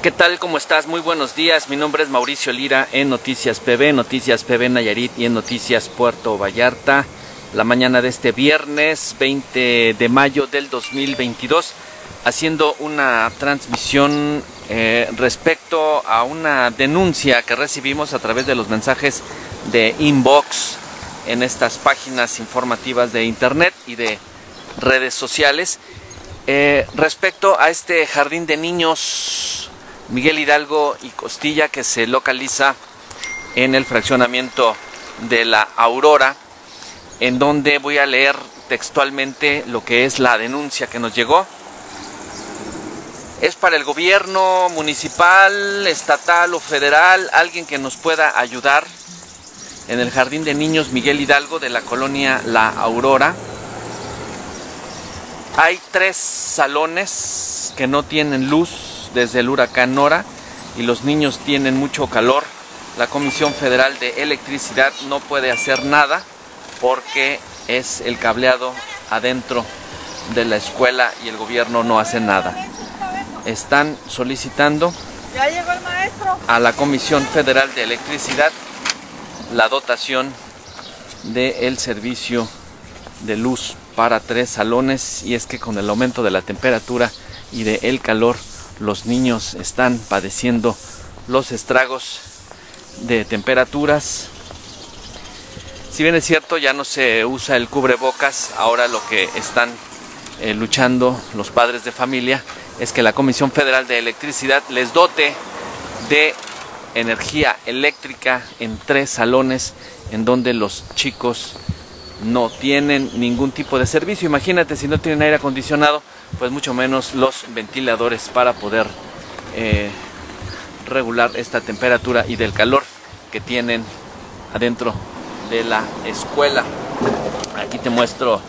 ¿Qué tal? ¿Cómo estás? Muy buenos días. Mi nombre es Mauricio Lira en Noticias PB, Noticias PB Nayarit y en Noticias Puerto Vallarta. La mañana de este viernes 20 de mayo del 2022, haciendo una transmisión eh, respecto a una denuncia que recibimos a través de los mensajes de inbox en estas páginas informativas de internet y de redes sociales eh, respecto a este jardín de niños Miguel Hidalgo y Costilla que se localiza en el fraccionamiento de la Aurora, en donde voy a leer textualmente lo que es la denuncia que nos llegó. Es para el gobierno municipal, estatal o federal, alguien que nos pueda ayudar en el Jardín de Niños Miguel Hidalgo de la colonia La Aurora. Hay tres salones que no tienen luz desde el huracán Nora y los niños tienen mucho calor. La Comisión Federal de Electricidad no puede hacer nada porque es el cableado adentro de la escuela y el gobierno no hace nada. Están solicitando a la Comisión Federal de Electricidad la dotación del servicio de luz para tres salones y es que con el aumento de la temperatura y del el calor los niños están padeciendo los estragos de temperaturas. Si bien es cierto ya no se usa el cubrebocas ahora lo que están eh, luchando los padres de familia es que la Comisión Federal de Electricidad les dote de energía eléctrica en tres salones en donde los chicos no tienen ningún tipo de servicio. Imagínate si no tienen aire acondicionado, pues mucho menos los ventiladores para poder eh, regular esta temperatura y del calor que tienen adentro de la escuela. Aquí te muestro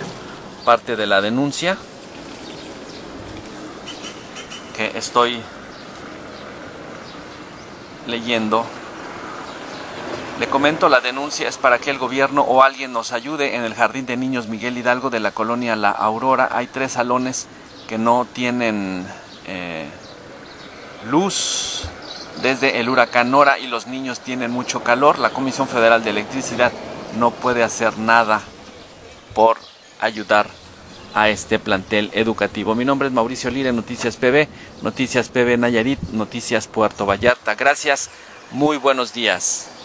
parte de la denuncia que estoy leyendo. Le comento, la denuncia es para que el gobierno o alguien nos ayude en el Jardín de Niños Miguel Hidalgo de la colonia La Aurora. Hay tres salones que no tienen eh, luz desde el huracán Nora y los niños tienen mucho calor. La Comisión Federal de Electricidad no puede hacer nada por ayudar a este plantel educativo. Mi nombre es Mauricio Lira, Noticias PB, Noticias PB Nayarit, Noticias Puerto Vallarta. Gracias, muy buenos días.